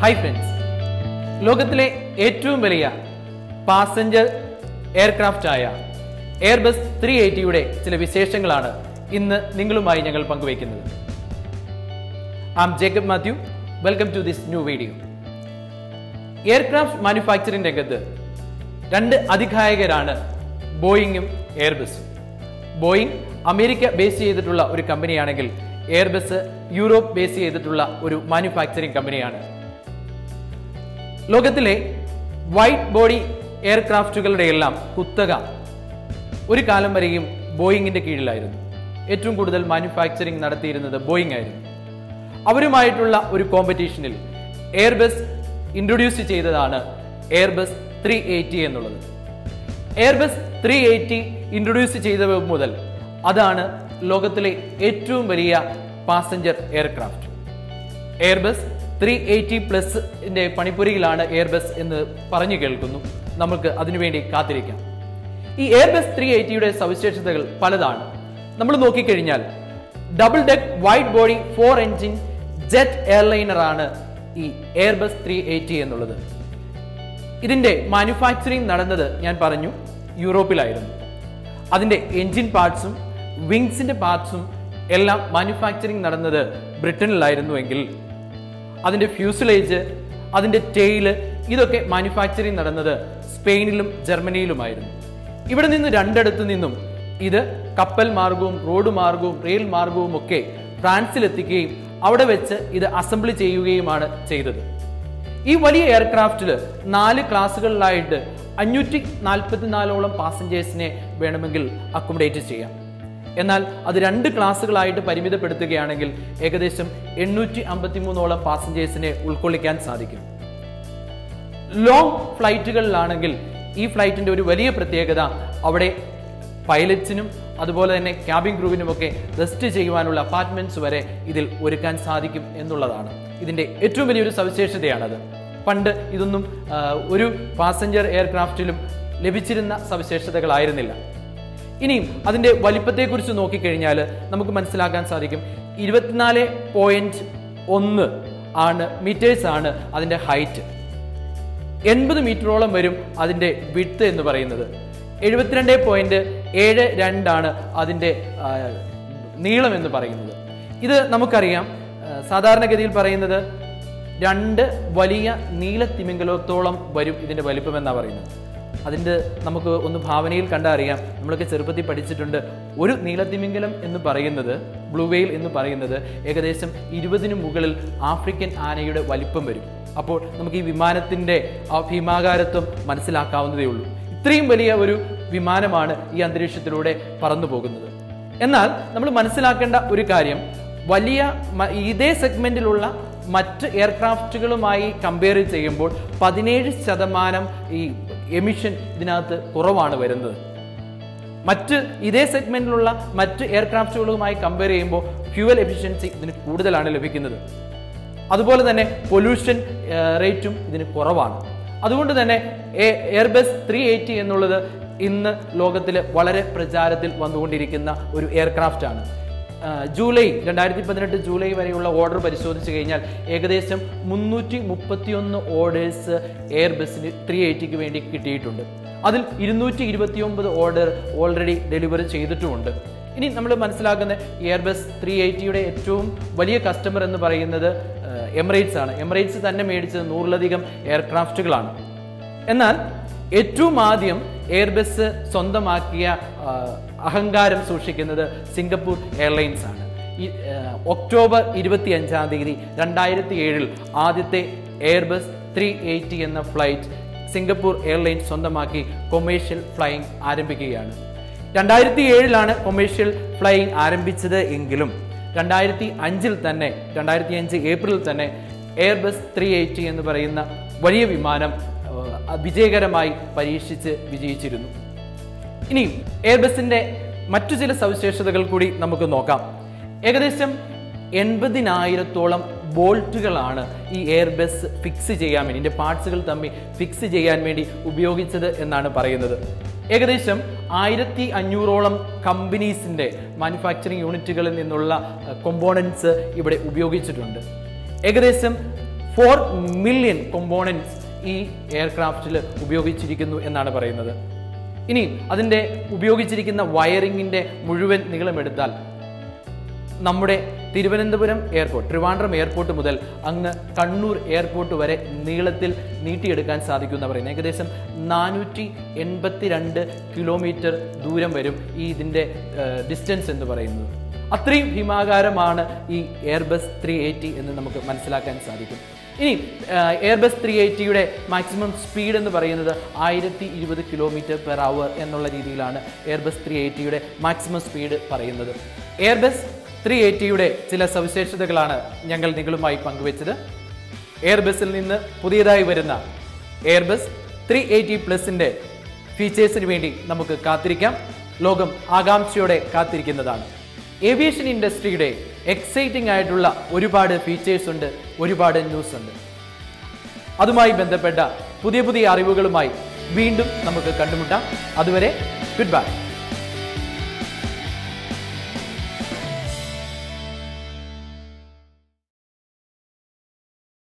Hi friends ലോകത്തിലെ ഏറ്റവും വലിയ പാസഞ്ചർ എയർക്രാഫ്റ്റ് ആയ എയർബസ് ത്രീ എയ്റ്റിയുടെ ചില വിശേഷങ്ങളാണ് ഇന്ന് നിങ്ങളുമായി ഞങ്ങൾ പങ്കുവയ്ക്കുന്നത്. I'm Jacob Mathew welcome to this new video aircraft manufacturing രംഗത്ത് രണ്ട് അധികായകരാണ് ബോയിങ്ങും എയർബസും ബോയിങ് അമേരിക്ക ബേസ് ചെയ്തിട്ടുള്ള ഒരു കമ്പനിയാണെങ്കിൽ എയർബസ് യൂറോപ്പ് ബേസ് ചെയ്തിട്ടുള്ള ഒരു മാനുഫാക്ചറിംഗ് കമ്പനിയാണ് ലോകത്തിലെ വൈറ്റ് ബോഡി എയർക്രാഫ്റ്റുകളുടെ എല്ലാം കുത്തക ഒരു കാലം വരെയും ബോയിങ്ങിന്റെ കീഴിലായിരുന്നു. ഏറ്റവും കൂടുതൽ മാനുഫാക്ചറിംഗ് നടത്തിയിരുന്നത് ബോയിങ് ആയിരുന്നു. അവരുമായിട്ടുള്ള ഒരു കോമ്പറ്റീഷനിൽ എയർബസ് ഇൻട്രൊഡ്യൂസ് ചെയ്തതാണ് എയർബസ് ത്രീ എയ്റ്റി എന്നുള്ളത്. എയർബസ് ത്രീ എയ്റ്റി ഇൻട്രൊഡ്യൂസ് ചെയ്ത മുതൽ അതാണ് ലോകത്തിലെ ഏറ്റവും വലിയ passenger aircraft. Airbus three eighty പ്ലസിന്റെ air bus എന്ന് പറഞ്ഞു കേൾക്കുന്നു. നമുക്ക് അതിനുവേണ്ടി കാത്തിരിക്കാം. ഈ എയർ ബസ് ത്രീ എയ്റ്റിയുടെ സവിശേഷതകൾ പലതാണ്. നമ്മൾ നോക്കിക്കഴിഞ്ഞാൽ double deck wide body four engine jet എയർലൈനറാണ് ഈ എയർബസ് ത്രീ എയ്റ്റി എന്നുള്ളത്. ഇതിന്റെ മാനുഫാക്ചറിങ് നടന്നത് ഞാൻ പറഞ്ഞു യൂറോപ്പിലായിരുന്നു. അതിന്റെ എൻജിൻ പാർട്സും വിങ്സിന്റെ പാർട്സും എല്ലാം മാനുഫാക്ചറിങ് നടന്നത് ബ്രിട്ടനിലായിരുന്നുവെങ്കിൽ അതിന്റെ ഫ്യൂസിലേജ് അതിന്റെ ടെയിൽ ഇതൊക്കെ മാനുഫാക്ചറിങ് നടന്നത് സ്പെയിനിലും ജർമ്മനിയിലുമായിരുന്നു. ഇവിടെ നിന്ന് രണ്ടിടത്തു നിന്നും ഇത് കപ്പൽ മാർഗവും റോഡ് മാർഗവും റെയിൽ മാർഗവും ഒക്കെ ഫ്രാൻസിലെത്തിക്കുകയും അവിടെ വെച്ച് ഇത് അസംബിൾ ചെയ്യുകയുമാണ് ചെയ്തത്. ഈ വലിയ എയർക്രാഫ്റ്റിൽ നാല് ക്ലാസ്സുകളിലായിട്ട് അഞ്ഞൂറ്റി നാൽപ്പത്തിനാലോളം പാസഞ്ചേഴ്സിനെ വേണമെങ്കിൽ അക്കോമഡേറ്റ് ചെയ്യാം. എന്നാൽ അത് രണ്ട് ക്ലാസ്സുകളായിട്ട് പരിമിതപ്പെടുത്തുകയാണെങ്കിൽ ഏകദേശം എണ്ണൂറ്റി അമ്പത്തിമൂന്നോളം പാസഞ്ചേഴ്സിനെ ഉൾക്കൊള്ളിക്കാൻ സാധിക്കും. ലോങ് ഫ്ലൈറ്റുകളിലാണെങ്കിൽ ഈ ഫ്ലൈറ്റിന്റെ ഒരു വലിയ പ്രത്യേകത അവിടെ പൈലറ്റ്സിനും അതുപോലെ തന്നെ ക്യാബിൻ ക്രൂവിനുമൊക്കെ റെസ്റ്റ് ചെയ്യുവാനുള്ള അപ്പാർട്ട്മെന്റ്സ് വരെ ഇതിൽ ഒരുക്കാൻ സാധിക്കും എന്നുള്ളതാണ്. ഇതിന്റെ ഏറ്റവും വലിയൊരു സവിശേഷതയാണത്. പണ്ട് ഇതൊന്നും ഒരു പാസഞ്ചർ എയർക്രാഫ്റ്റിലും ലഭിച്ചിരുന്ന സവിശേഷതകളായിരുന്നില്ല. ഇനിയും അതിന്റെ വലിപ്പത്തെക്കുറിച്ച് നോക്കിക്കഴിഞ്ഞാൽ നമുക്ക് മനസ്സിലാക്കാൻ സാധിക്കും. ഇരുപത്തിനാല് പോയിന്റ് ഒന്ന് ആണ് മീറ്റേഴ്സ് ആണ് അതിന്റെ ഹൈറ്റ് എൺപത് മീറ്ററോളം വരും അതിന്റെ വിട്ത് എന്ന് പറയുന്നത്. എഴുപത്തിരണ്ട് പോയിന്റ് ഏഴ് രണ്ടാണ് അതിന്റെ നീളം എന്ന് പറയുന്നത്. ഇത് നമുക്കറിയാം. സാധാരണഗതിയിൽ പറയുന്നത് രണ്ട് വലിയ നീല തിമിംഗലത്തോളം വരും ഇതിന്റെ വലിപ്പം എന്നാണ് പറയുന്നത്. അതിന്റെ നമുക്ക് ഒന്ന് ഭാവനയിൽ കണ്ടറിയാം നമ്മളൊക്കെ ചെറുപ്പത്തിൽ പഠിച്ചിട്ടുണ്ട്. ഒരു നീലത്തിമിംഗലം എന്ന് പറയുന്നത് ബ്ലൂ വെയിൽ എന്ന് പറയുന്നത് ഏകദേശം ഇരുപതിന് മുകളിൽ ആഫ്രിക്കൻ ആനയുടെ വലിപ്പം വരും. അപ്പോൾ നമുക്ക് ഈ വിമാനത്തിന്റെ ആ ഭീമാകാരത്വം മനസ്സിലാക്കാവുന്നതേ ഉള്ളൂ. ഇത്രയും വലിയ ഒരു വിമാനമാണ് ഈ അന്തരീക്ഷത്തിലൂടെ പറന്നു പോകുന്നത്. എന്നാൽ നമ്മൾ മനസ്സിലാക്കേണ്ട ഒരു കാര്യം വലിയ ഇതേ സെഗ്മെന്റിലുള്ള മറ്റ് എയർക്രാഫ്റ്റുകളുമായി കമ്പയർ ചെയ്യുമ്പോൾ പതിനേഴ് ശതമാനം ഈ എമിഷൻ ഇതിനകത്ത് കുറവാണ് വരുന്നത്. മറ്റ് ഇതേ സെഗ്മെന്റിലുള്ള മറ്റ് എയർക്രാഫ്റ്റുകളുമായി കമ്പയർ ചെയ്യുമ്പോൾ ഫ്യൂവൽ എഫിഷ്യൻസി ഇതിന് കൂടുതലാണ് ലഭിക്കുന്നത്. അതുപോലെ തന്നെ പൊല്യൂഷൻ റേറ്റും ഇതിന് കുറവാണ്. അതുകൊണ്ട് തന്നെ എയർബസ് ത്രീ എയ്റ്റി എന്നുള്ളത് ഇന്ന് ലോകത്തിലെ വളരെ പ്രചാരത്തിൽ വന്നുകൊണ്ടിരിക്കുന്ന ഒരു എയർക്രാഫ്റ്റ് ആണ്. ജൂലൈ രണ്ടായിരത്തി പതിനെട്ട് ജൂലൈ വരെയുള്ള ഓർഡർ പരിശോധിച്ച് കഴിഞ്ഞാൽ ഏകദേശം മുന്നൂറ്റി മുപ്പത്തിയൊന്ന് ഓർഡേഴ്സ് എയർ ബസ്സിന് ത്രീ എയ്റ്റിക്ക് വേണ്ടി കിട്ടിയിട്ടുണ്ട്. അതിൽ ഇരുന്നൂറ്റി ഇരുപത്തി ഒമ്പത് ഓർഡർ ഓൾറെഡി ഡെലിവറി ചെയ്തിട്ടുമുണ്ട്. ഇനി നമ്മൾ മനസ്സിലാക്കുന്ന എയർബസ് ത്രീ എയ്റ്റിയുടെ ഏറ്റവും വലിയ കസ്റ്റമർ എന്ന് പറയുന്നത് എമിറേറ്റ്സ് ആണ്. എമിറേറ്റ്സ് തന്നെ മേടിച്ചത് നൂറിലധികം എയർക്രാഫ്റ്റുകളാണ്. എന്നാൽ ഏറ്റവും ആദ്യം എയർബസ് സ്വന്തമാക്കിയ അഹങ്കാരം സൂക്ഷിക്കുന്നത് സിംഗപ്പൂർ എയർലൈൻസ് ആണ്. ഒക്ടോബർ ഇരുപത്തി അഞ്ചാം തീയതി രണ്ടായിരത്തി ഏഴിൽ ആദ്യത്തെ എയർബസ് ത്രീ എയ്റ്റി എന്ന ഫ്ലൈറ്റ് സിംഗപ്പൂർ എയർലൈൻസ് സ്വന്തമാക്കി കൊമേഴ്ഷ്യൽ ഫ്ലൈയിങ് ആരംഭിക്കുകയാണ്. രണ്ടായിരത്തി ഏഴിലാണ് കൊമേഴ്ഷ്യൽ ഫ്ലൈയിങ് ആരംഭിച്ചത് എങ്കിലും രണ്ടായിരത്തി അഞ്ചിൽ തന്നെ രണ്ടായിരത്തി അഞ്ച് ഏപ്രിലിൽ തന്നെ എയർബസ് ത്രീ എയ്റ്റി എന്ന് പറയുന്ന വലിയ വിമാനം വിജയകരമായി പരീക്ഷിച്ച് വിജയിച്ചിരുന്നു. ഇനിയും എയർബസിന്റെ മറ്റു ചില സവിശേഷതകൾ കൂടി നമുക്ക് നോക്കാം. ഏകദേശം എൺപതിനായിരത്തോളം ബോൾട്ടുകളാണ് ഈ എയർബസ് ഫിക്സ് ചെയ്യാൻ വേണ്ടി ഇതിന്റെ പാർട്സുകൾ തമ്മിൽ ഫിക്സ് ചെയ്യാൻ വേണ്ടി ഉപയോഗിച്ചത് എന്നാണ് പറയുന്നത്. ഏകദേശം ആയിരത്തി അഞ്ഞൂറോളം കമ്പനീസിന്റെ മാനുഫാക്ചറിങ് യൂണിറ്റുകളിൽ നിന്നുള്ള കൊമ്പോണൻസ് ഇവിടെ ഉപയോഗിച്ചിട്ടുണ്ട്. ഏകദേശം ഫോർ മില്യൺ കൊമ്പോണൻസ് ഈ എയർക്രാഫ്റ്റിൽ ഉപയോഗിച്ചിരിക്കുന്നു എന്നാണ് പറയുന്നത്. ഇനി അതിന്റെ ഉപയോഗിച്ചിരിക്കുന്ന വയറിങ്ങിന്റെ മുഴുവൻ നീളമെടുത്താൽ നമ്മുടെ തിരുവനന്തപുരം എയർപോർട്ട് ട്രിവാൻഡ്രം എയർപോർട്ട് മുതൽ അങ്ങ് കണ്ണൂർ എയർപോർട്ട് വരെ നീളത്തിൽ നീട്ടിയെടുക്കാൻ സാധിക്കും എന്ന് പറയുന്നത്. ഏകദേശം നാനൂറ്റി എൺപത്തി രണ്ട് കിലോമീറ്റർ ദൂരം വരും ഈ ഇതിന്റെ ഡിസ്റ്റൻസ് എന്ന് പറയുന്നത്. അത്രയും ഹിമാകാരമാണ് ഈ എയർബസ് ത്രീ എയ്റ്റി എന്ന് നമുക്ക് മനസ്സിലാക്കാൻ സാധിക്കും. ഇനി എയർബസ് ത്രീ എയ്റ്റിയുടെ മാക്സിമം സ്പീഡ് എന്ന് പറയുന്നത് ആയിരത്തി ഇരുപത് കിലോമീറ്റർ പെർ അവർ എന്നുള്ള രീതിയിലാണ് എയർബസ് ത്രീ എയ്റ്റിയുടെ മാക്സിമം സ്പീഡ് പറയുന്നത്. എയർബസ് ത്രീ എയ്റ്റിയുടെ ചില സവിശേഷതകളാണ് ഞങ്ങൾ നിങ്ങളുമായി പങ്കുവച്ചത്. എയർബസിൽ നിന്ന് പുതിയതായി വരുന്ന എയർബസ് ത്രീ എയ്റ്റി പ്ലസിന്റെ ഫീച്ചേഴ്സിന് വേണ്ടി നമുക്ക് കാത്തിരിക്കാം. ലോകം ആകാംക്ഷയോടെ കാത്തിരിക്കുന്നതാണ്. ഏവിയേഷൻ ഇൻഡസ്ട്രിയുടെ എക്സൈറ്റിംഗ് ആയിട്ടുള്ള ഒരുപാട് ഫീച്ചേഴ്സ് ഉണ്ട് ഒരുപാട് ന്യൂസ് ഉണ്ട്. അതുമായി ബന്ധപ്പെട്ട പുതിയ പുതിയ അറിവുകളുമായി വീണ്ടും നമുക്ക് കണ്ടുമുട്ടാം. അതുവരെ ഗുഡ് ബൈ